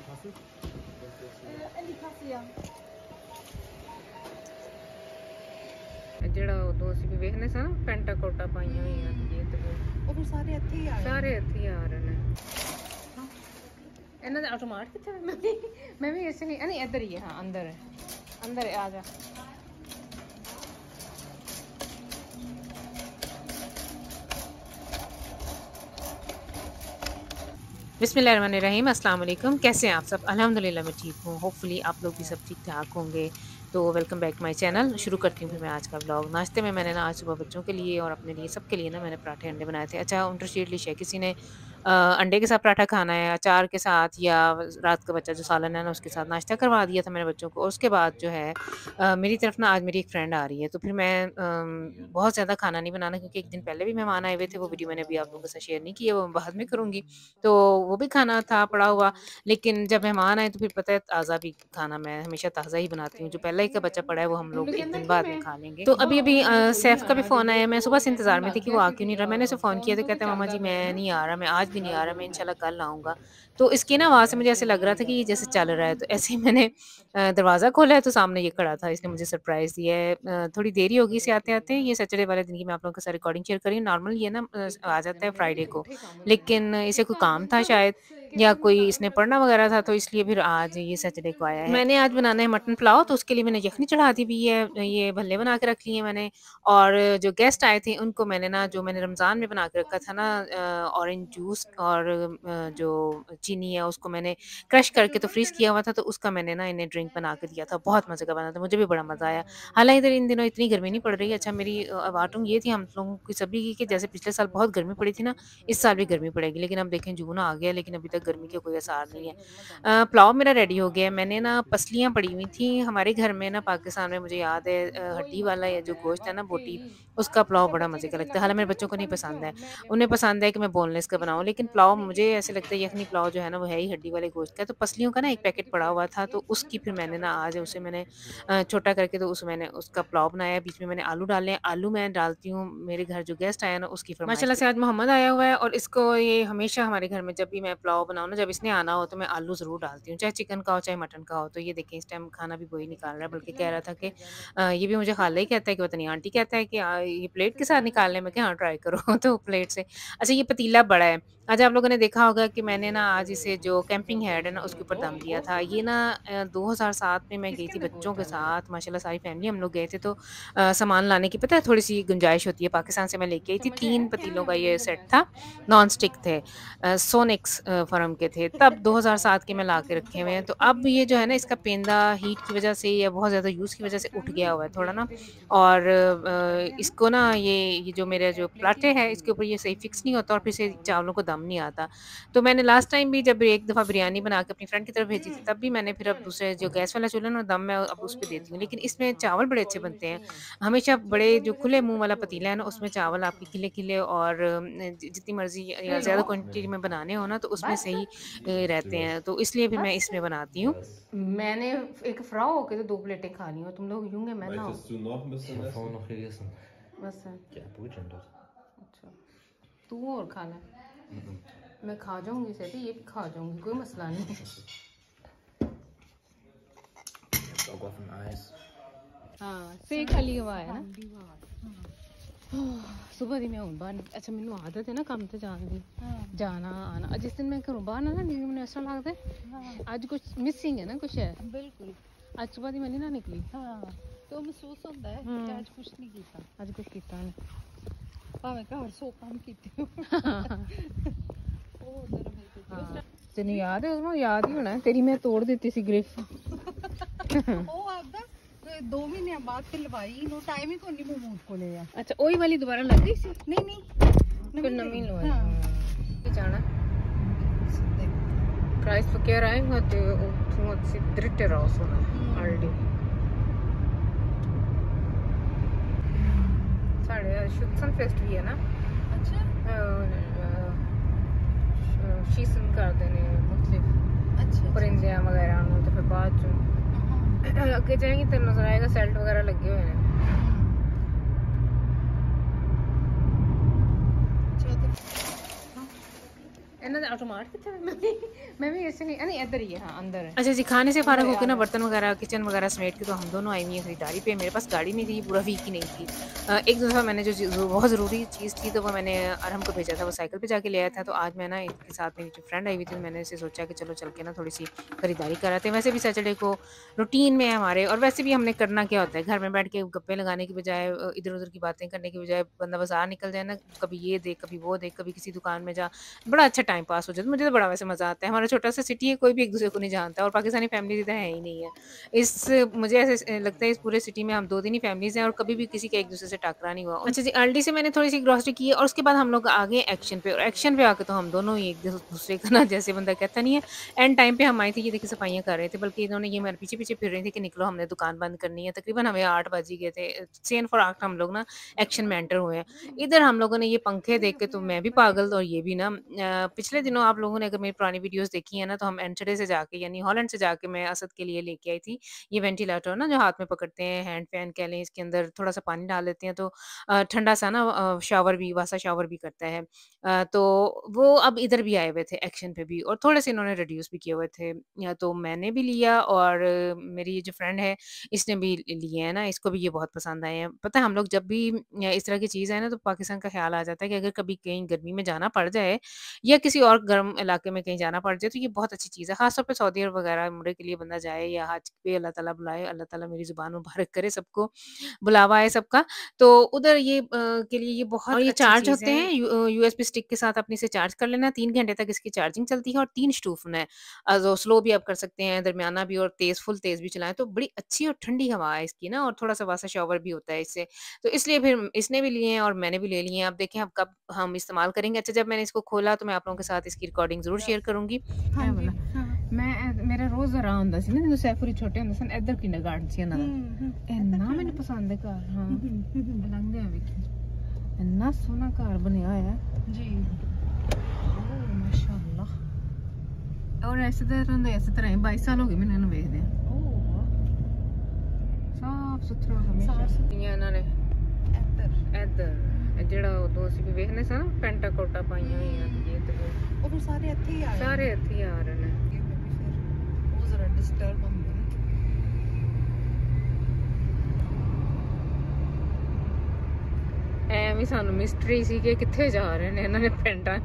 Kassel? in die Kasse, ja. ਜਿਹੜਾ ਉਦੋਂ ਅਸੀਂ ਵੀ ਵੇਖਨੇ ਸਾਂ ਨਾ ਪੈਂਟਾ ਕੋਟਾ ਪਾਈਆਂ ਹੋਈਆਂ ਸੀ ਇਹ ਤੇ ਉਹ ਫਿਰ ਸਾਰੇ ਇੱਥੇ ਹੀ ਆਏ ਸਾਰੇ ਇੱਥੇ ਹੀ ਆ ਰਹੇ ਨੇ ਇਹਨਾਂ ਦੇ ਆਟੋਮਾਟ ਕਿੱਥੇ ਮੈਂ ਵੀ ਮੈਂ ਵੀ ਇਸੇ ਨਹੀਂ ਨਹੀਂ ਇੱਧਰ ਹੀ ਹੈ ਹਾਂ ਅੰਦਰ ਹੈ ਅੰਦਰ ਹੈ ਆ ਜਾ بسم اللہ الرحمن الرحیم، السلام علیکم، کیسے ہیں آپ سب؟ الحمدللہ میں ٹھیک ہوں۔ ہوپ فلی آپ لوگ بھی سب ٹھیک ٹھاک ہوں گے۔ تو ویلکم بیک مائی چینل شروع کرتی ہوں پھر میں آج کا بلاگ ناشتے میں میں نے نا آج صبح بچوں کے لیے اور اپنے لیے سب کے لیے نا میں نے پراٹھے انڈے بنائے تھے۔ اچھا انٹر شیٹ ہے کسی نے؟ انڈے کے ساتھ پراٹھا کھانا ہے اچار کے ساتھ یا رات کا بچہ جو سالن ہے نا اس کے ساتھ ناشتہ کروا دیا تھا میں نے بچوں کو۔ اس کے بعد جو ہے میری طرف نا آج میری ایک فرینڈ آ رہی ہے۔ تو پھر میں بہت زیادہ کھانا نہیں بنانا کیونکہ ایک دن پہلے بھی مہمان آئے ہوئے تھے وہ ویڈیو میں نے ابھی آپ لوگوں کے ساتھ شیئر نہیں کی ہے وہ بعد میں کروں گی۔ تو وہ بھی کھانا تھا پڑا ہوا۔ لیکن جب مہمان آئے تو پھر پتہ ہے تازہ بھی کھانا میں ہمیشہ تازہ ہی بناتی ہوں۔ جو پہلے ہی کا بچہ پڑا ہے وہ ہم لوگ ایک دن بعد میں کھا لیں گے۔ تو ابھی ابھی سیف کا بھی فون آیا۔ میں صبح سے انتظار میں تھی کہ وہ آ کیوں نہیں رہا۔ میں نے اسے فون کیا تو کہتے ہیں ماما جی میں نہیں آ رہا میں آج بھی نہیں آ رہا، میں انشاءاللہ کل آؤں گا۔ تو اس کی نا آواز سے مجھے ایسے لگ رہا تھا کہ یہ جیسے چل رہا ہے۔ تو ایسے ہی میں نے دروازہ کھولا ہے تو سامنے یہ کھڑا تھا۔ اس نے مجھے سرپرائز دیا ہے۔ تھوڑی دیری ہوگی اسے آتے آتے۔ یہ سیٹرڈے والے دن کی میں آپ لوگوں کے ساتھ ریکارڈنگ شیئر کری ہوں۔ نارمل یہ نا، آ جاتا ہے فرائیڈے کو۔ لیکن اسے کوئی کام تھا شاید۔ یا کوئی اس نے پڑھنا وغیرہ تھا تو اس لیے پھر آج یہ سیٹرڈے کو آیا ہے۔ میں نے آج بنانا ہے مٹن پلاؤ تو اس کے لیے میں نے یخنی چڑھا دی بھی ہے یہ بھلے بنا کے رکھ لیے ہیں میں نے۔ اور جو گیسٹ آئے تھے ان کو میں نے نا جو میں نے رمضان میں بنا کے رکھا تھا نا اورنج جوس اور جو چینی ہے اس کو میں نے کرش کر کے تو فریز کیا ہوا تھا تو اس کا میں نے نا انہیں ڈرنک بنا کے دیا تھا۔ بہت مزے کا بنا تھا مجھے بھی بڑا مزہ آیا۔ حالانکہ ادھر ان دنوں اتنی گرمی نہیں پڑ رہی۔ ہے اچھا میری واٹنگ یہ تھی ہم لوگوں کی سبھی کی کہ جیسے پچھلے سال بہت گرمی پڑی تھی نا اس سال بھی گرمی پڑے گی۔ لیکن اب دیکھیں جون آ گیا لیکن ابھی تک گرمی کا کوئی اثار نہیں ہے۔ پلاؤ میرا ریڈی ہو گیا میں نے نا پسلیاں پڑی ہوئی تھیں۔ ہمارے گھر میں نا پاکستان میں مجھے یاد ہے ہڈی والا یا جو گوشت ہے نا بوٹی اس کا پلاؤ اچھا، بڑا مزے کا لگتا ہے۔ حالانکہ میرے بچوں کو نہیں پسند ہے۔ انہیں پسند ہے کہ میں بون لیس کا بناؤں۔ لیکن پلاؤ مجھے ایسے لگتا ہے یخنی پلاؤ جو ہے نا وہ ہے ہی ہڈی والے گوشت کا۔ تو پسلیوں کا نا ایک پیکٹ پڑا ہوا تھا۔ تو اس کی پھر میں نے نا آج اسے میں نے چھوٹا کر کے تو اس میں نے اس کا پلاؤ بنایا۔ بیچ میں میں نے آلو ڈالے۔ آلو میں ڈالتی ہوں۔ میرے گھر جو گیسٹ آیا نا اس کی ماشاء اللہ سے آج محمد آیا ہوا ہے اور اس کو یہ ہمیشہ ہمارے گھر میں جب بھی میں پلاؤ بناؤں نا جب اس نے آنا ہو تو میں آلو ضرور ڈالتی ہوں چاہے چکن کا ہو چاہے مٹن کا ہو تو یہ دیکھیں اس ٹائم کھانا بھی وہی نکال رہا ہے بلکہ کہہ رہا تھا کہ یہ بھی مجھے خالہ ہی کہتا ہے کہ پتہ نہیں آنٹی کہتا ہے کہ یہ پلیٹ کے ساتھ نکالنے میں کہ ہاں ٹرائی کرو تو پلیٹ سے۔ اچھا یہ پتیلا بڑا ہے۔ آج آپ لوگوں نے دیکھا ہوگا کہ میں نے نا آج اسے جو کیمپنگ ہیڈ ہے نا اس کے اوپر دم دیا تھا۔ یہ نا دو ہزار سات میں میں گئی تھی بچوں کے ساتھ ماشاء اللہ ساری فیملی ہم لوگ گئے تھے تو سامان لانے کی پتہ ہے تھوڑی سی گنجائش ہوتی ہے۔ پاکستان سے میں لے کے آئی تھی تین پتیلوں کا یہ سیٹ تھا نان اسٹک تھے سونکس فار محرم کے تھے۔ تب دو ہزار سات کے میں لا کے رکھے ہوئے ہیں۔ تو اب یہ جو ہے نا اس کا پیندا ہیٹ کی وجہ سے یا بہت زیادہ یوز کی وجہ سے اٹھ گیا ہوا ہے تھوڑا نا۔ اور اس کو نا یہ جو میرا جو پلاٹے ہے اس کے اوپر یہ صحیح فکس نہیں ہوتا اور پھر سے چاولوں کو دم نہیں آتا۔ تو میں نے لاسٹ ٹائم بھی جب ایک دفعہ بریانی بنا کے اپنی فرینڈ کی طرف بھیجی تھی تب بھی میں نے پھر اب دوسرے جو گیس والا چولہا نا دم میں اب اس پہ دیتی ہوں۔ لیکن اس میں چاول بڑے اچھے بنتے ہیں۔ ہمیشہ بڑے جو کھلے منہ والا پتیلا ہے نا اس میں چاول آپ کے کھلے کھلے اور جتنی مرضی زیادہ کوانٹٹی میں بنانے ہو نا تو اس میں ایسے ہی رہتے ہیں۔ تو اس لیے بھی میں اس میں بناتی ہوں۔ میں نے ایک فرا ہو کے تو دو پلیٹیں کھا لی ہوں تم لوگ یوں گے میں نہ اچھا۔ تو اور کھا میں کھا جاؤں گی سیٹی یہ بھی کھا جاؤں گی کوئی مسئلہ نہیں۔ ہاں سیک علی ہوا ہے نا۔ ہاں، ਸੁਬਹ ਦੀ ਮੈਂ ਹੁਣ ਬਾਹਰ ਅੱਛਾ ਮੈਨੂੰ ਆਦਤ ਹੈ ਨਾ ਕੰਮ ਤੇ ਜਾਣ ਦੀ ਜਾਣਾ ਆਣਾ ਜਿਸ ਦਿਨ ਮੈਂ ਘਰੋਂ ਬਾਹਰ ਨਾ ਨਾ ਨਿਕਲੀ ਮੈਨੂੰ ਐਸਾ ਲੱਗਦਾ ਅੱਜ ਕੁਝ ਮਿਸਿੰਗ ਹੈ ਨਾ ਕੁਝ ਹੈ ਬਿਲਕੁਲ ਅੱਜ ਸੁਬਹ ਦੀ ਮੈਂ ਨਾ ਨਿਕਲੀ ਹਾਂ ਤੇ ਮਹਿਸੂਸ ਹੁੰਦਾ ਹੈ। ਕਿ ਅੱਜ ਕੁਝ ਨਹੀਂ ਕੀਤਾ ਅੱਜ ਕੁਝ ਕੀਤਾ ਨਹੀਂ ਭਾਵੇਂ ਘਰ ਸੌ ਕੰਮ ਕੀਤੇ। ਉਹ ਉਧਰ ਮਿਲ ਤੈਨੂੰ ਯਾਦ ਹੈ ਉਹਨੂੰ ਯਾਦ ਹੀ ਹੋਣਾ ਤੇਰੀ ਮੈਂ ਤੋੜ ਦਿੱਤੀ ਸੀ ਗ੍ਰਿਫ ਉਹ دو مہینے بعد لوائی نو ٹائم ہی کو نہیں محمود کو لے اچھا اوہی والی دوبارہ لگ گئی سی نہیں نہیں پھر نمی لوائی جانا کرائس وغیرہ آئے ہاں تے اتھوں اچھی درٹے راس ہونا آلڈی ساڑھے شتسن فیسٹ بھی ہے نا اچھا شیسن کر دینے مختلف پرندیاں وغیرہ نو تے پھر بعد چوں آگے جائیں گے تو نظر آئے گا سیلٹ وغیرہ لگے ہوئے ہیں چلو اچھا جی کھانے سے فارغ ہو کے نا برتن وغیرہ کچن وغیرہ سمیٹ کے تو ہم دونوں آئی ہوئی ہیں خریداری پہ۔ میرے پاس گاڑی نہیں تھی پورا ویک ہی نہیں تھی۔ ایک دفعہ میں نے جو بہت ضروری چیز تھی تو وہ میں نے ارحم کو بھیجا تھا۔ وہ سائیکل پہ جا کے لے آیا تھا۔ تو آج میں نا ان کے ساتھ میری جو فرینڈ آئی ہوئی تھی، میں نے اسے سوچا کہ چلو، چل کے نا تھوڑی سی خریداری کراتے ہیں۔ ویسے بھی سیٹرڈے کو روٹین میں ہے ہمارے۔ اور ویسے بھی ہم نے کرنا کیا ہوتا ہے۔ گھر میں بیٹھ کے گپے لگانے کی بجائے، ادھر ادھر کی باتیں کرنے کی بجائے، بندہ بازار نکل جائے نا، کبھی یہ دیکھ، کبھی وہ دیکھ، کبھی کسی دکان میں جا۔ بڑا اچھا ٹائم پاس ہو جاتا مجھے تو بڑا ویسے مزہ آتا ہے۔ ہمارا چھوٹا سا سٹی ہے، کوئی بھی ایک دوسرے کو نہیں جانتا اور پاکستانی فیملیز ادھر ہے ہی نہیں ہے۔ اس مجھے ایسے لگتا ہے اس پورے سٹی میں ہم دو دن ہی فیملیز ہیں اور کبھی بھی کسی کا ایک دوسرے سے ٹاکرا نہیں ہوا۔ اچھا جی آلڈی سے میں نے تھوڑی سی گروسری کی ہے اور اس کے بعد ہم لوگ آگے ایکشن پہ، اور ایکشن پہ آ کے تو ہم دونوں ہی ایک دوسرے کا نا جیسے بندہ کہتا نہیں ہے۔ اینڈ ٹائم پہ ہم آئے تھے، یہ دیکھیں صفائیاں کر رہے تھے، بلکہ انہوں نے یہ ہمارے پیچھے پیچھے پھر رہے تھے کہ نکلو، ہم نے دکان بند کرنی ہے۔ تقریباً ہمیں آٹھ بجے گئے تھے۔ سین فور آٹھ ہم لوگ نا ایکشن میں انٹر ہوئے ہیں۔ ادھر ہم لوگوں نے یہ پنکھے دیکھ کے تو میں بھی پاگل اور یہ بھی نا پچھلے دنوں آپ لوگوں نے اگر میری پرانی ویڈیوز دیکھی ہیں نا، تو ہم اینٹرے سے جا کے یعنی ہالینڈ سے جا کے میں اسد کے لیے لے کے آئی تھی۔ یہ وینٹیلیٹر نا، جو ہاتھ میں پکڑتے ہیں، ہینڈ فین کہہ لیں، اس کے اندر تھوڑا سا پانی ڈال لیتے ہیں تو ٹھنڈا سا نا شاور بھی، واسا شاور بھی کرتا ہے۔ تو وہ اب ادھر بھی آئے ہوئے تھے، ایکشن پہ بھی، اور تھوڑے سے انہوں نے ریڈیوس بھی کیے ہوئے تھے۔ تو میں نے بھی لیا، اور میری جو فرینڈ ہے، اس نے بھی لیے ہیں نا۔ اس کو بھی یہ بہت پسند آئے ہیں۔ پتہ ہے، ہم لوگ جب بھی اس طرح کی چیز ہے نا، تو پاکستان کا خیال آ جاتا ہے کہ اگر کبھی کہیں گرمی میں جانا پڑ جائے، یا کسی کسی اور گرم علاقے میں کہیں جانا پڑ جائے تو یہ بہت اچھی چیز ہے خاص طور پہ سعودی عرب وغیرہ عمرے کے لیے بندہ جائے یا حج پہ اللہ تعالیٰ بلائے اللہ تعالیٰ میری زبان مبارک کرے سب کو بلاوا ہے سب کا۔ تو ادھر یہ کے لیے یہ بہت اور یہ چارج ہوتے ہیں؟ یو ایس پی اسٹک کے ساتھ اپنے سے چارج کر لینا تین گھنٹے تک اس کی چارجنگ چلتی ہے اور تین اسٹوفن ہے سلو بھی آپ کر سکتے ہیں درمیانہ بھی اور تیز فل تیز بھی چلائیں تو بڑی اچھی اور ٹھنڈی ہوا ہے اس کی نا اور تھوڑا سا واسا شاور بھی ہوتا ہے اس سے۔ تو اس لیے پھر اس نے بھی لیے ہیں اور میں نے بھی لے لیے ہیں۔ آپ دیکھیں اب کب ہم استعمال کریں گے۔ اچھا جب میں نے اس کو کھولا تو میں آپ لوگوں کے ساتھ اس کی ریکارڈنگ ضرور شیئر کروں گی میں میرا روز راہ ہوندا سی نا جے سیفری چھوٹے ہوندے سن ادھر کی نگاہ سی انہاں دا۔ اے نا مینوں پسند ہے گھر ہاں۔ بلنگ دے ویکھ اتنا سونا گھر بنیا ہویا ہے۔ جی۔ ماشاءاللہ۔ اور ایسے دے 22 سال ہو گئے میں انہاں ویکھ دے ہاں۔ صاف ستھرا ہمیشہ۔ صاف ستھرا۔ انہاں نے۔ ادھر۔ ਜਿਹੜਾ ਉਦੋਂ ਅਸੀਂ ਵੀ ਵੇਖਨੇ ਸਾਂ ਨਾ ਪੈਂਟਾ ਕੋਟਾ ਪਾਈਆਂ ਹੋਈਆਂ ਤੇ ਇਹ ਤੇ ਉਹ। ਫਿਰ ਸਾਰੇ ਇੱਥੇ ਹੀ ਆਏ ਸਾਰੇ ਇੱਥੇ ਹੀ ਆ ਰਹੇ ਨੇ। ਨੇ ਉਹ ਜ਼ਰਾ ਡਿਸਟਰਬ ਹੁੰਦੇ ਨੇ। ਐਵੇਂ ਸਾਨੂੰ ਮਿਸਟਰੀ ਸੀ ਕਿ ਕਿੱਥੇ ਜਾ ਰਹੇ ਨੇ ਇਹਨਾਂ ਨੇ ਪੈਂਟਾਂ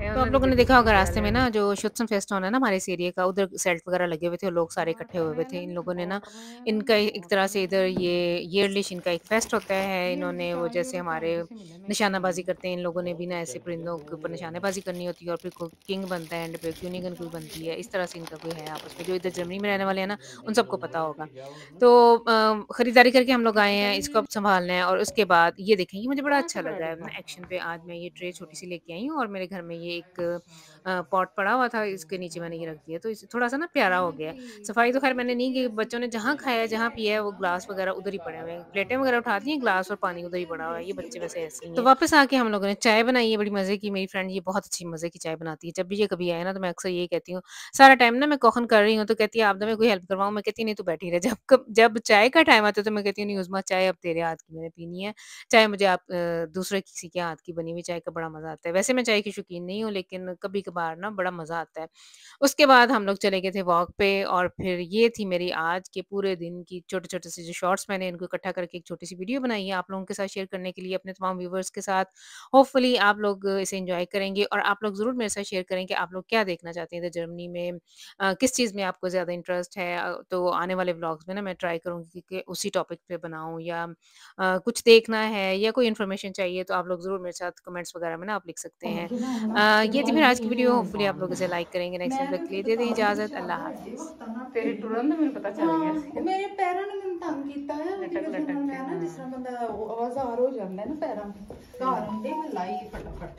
تو آپ لوگوں نے دیکھا ہوگا راستے میں نا جو شتسن فیسٹ ہونا ہے نا ہمارے اس ایریے کا ادھر سیلٹ وغیرہ لگے ہوئے تھے اور لوگ سارے اکٹھے ہوئے ہوئے تھے ان لوگوں نے نا ان کا ایک طرح سے ادھر یہ ایئرلیش ان کا ایک فیسٹ ہوتا ہے انہوں نے وہ جیسے ہمارے نشانہ بازی کرتے ہیں ان لوگوں نے بھی نا ایسے پرندوں کے اوپر نشانہ بازی کرنی ہوتی ہے اور پھر کنگ بنتا ہے اینڈ پھر کیونیگن کوئی بنتی ہے اس طرح سے ان کا کوئی ہے آپس میں جو ادھر جرمنی میں رہنے والے ہیں نا ان سب کو پتا ہوگا تو خریداری کر کے ہم لوگ آئے ہیں اس کو اب سنبھالنا ہے اور اس کے بعد یہ دیکھیں یہ مجھے بڑا اچھا لگ رہا ہے ایکشن پہ آج میں یہ ٹرے چھوٹی سی لے کے آئی ہوں اور میرے گھر میں یہ ایک پاٹ پڑا ہوا تھا، اس کے نیچے میں نے یہ رکھ دیا، تو اس تھوڑا سا نا پیارا ہو گیا۔ صفائی تو خیر میں نے نہیں کی، بچوں نے جہاں کھایا، جہاں پیا ہے وہ گلاس وغیرہ ادھر ہی پڑے ہوئے ہیں۔ پلیٹیں وغیرہ اٹھا دی ہیں، گلاس اور پانی ادھر ہی پڑا ہوا ہے، یہ بچے ویسے ایسے تو واپس آ کے ہم لوگوں نے چائے بنائی ہے بڑی مزے کی، میری فرینڈ یہ بہت اچھی مزے کی چائے بناتی ہے۔ جب بھی یہ کبھی آئے نا، تو میں اکثر یہ کہتی ہوں، سارا ٹائم نا میں کوکن کر رہی ہوں، تو کہتی ہے، آپ نے میں کوئی ہیلپ کرواؤں؟ میں کہتی نہیں، تو بیٹھی رہے جب جب چائے کا ٹائم آتا ہے، تو میں کہتی ہوں، نہیں، عزما، چائے اب تیرے ہاتھ کی میں نے پینی ہے۔ چائے مجھے آپ دوسرے کسی کے ہاتھ کی بنی ہوئی چائے کا بڑا مزہ آتا ہے۔ ویسے میں چائے کی شوقین نہیں ہوں، لیکن کبھی کبھار نا بڑا مزہ آتا ہے۔ اس کے بعد ہم لوگ چلے گئے تھے واک پہ اور پھر یہ تھی میری آج کے پورے دن کی چھوٹے چھوٹے سے جو شارٹس میں نے ان کو اکٹھا کر کے ایک چھوٹی سی ویڈیو بنائی ہے آپ لوگوں کے ساتھ شیئر کرنے کے لیے اپنے تمام ویورس کے ساتھ۔ ہوپ فلی آپ لوگ اسے انجوائے کریں گے اور آپ لوگ ضرور میرے ساتھ شیئر کریں کہ آپ لوگ کیا دیکھنا چاہتے ہیں جرمنی میں۔ کس چیز میں آپ کو زیادہ انٹرسٹ ہے؟ تو آنے والے بلاگس میں نا میں ٹرائی کروں گی کہ اسی ٹاپک پہ بناؤں یا کچھ دیکھنا ہے یا کوئی انفارمیشن چاہیے تو آپ لوگ ضرور میرے ساتھ کمنٹس وغیرہ میں نا آپ لکھ سکتے ہیں۔ یہ تھی پھر آج کی ویڈیو ویڈیو ہوپفلی آپ لوگ اسے لائک کریں گے نیکسٹ ٹائم تک کے لیے؟ دے دیں اجازت اللہ حافظ۔ تیرے ٹرن میں پتہ چل گیا۔ ہاں، میرے پیروں نے میں تنگ کیتا ہے جس طرح بندہ آواز آ رہا ہو ਬੰਦਾ ہے نا پیروں ਜਾਂਦਾ ਹੈ ਨਾ ਪੈਰਾਂ میں لائی ਹੁੰਦੇ ਮੈਂ ਲਾਈ ਫਟਾਫਟ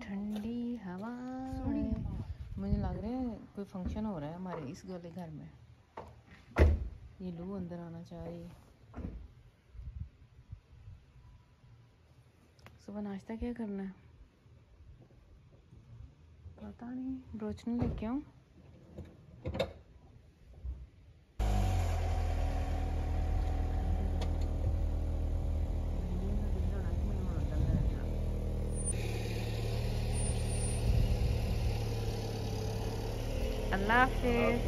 ٹھنڈی ہوا مجھے لگ رہا ہے کوئی فنکشن ہو رہا ہے ہمارے اس گلے گھر میں یہ لو اندر آنا چاہ رہی ہے صبح ناشتہ کیا کرنا ہے پتہ نہیں بروچنی لے کے آؤں اللہ حافظ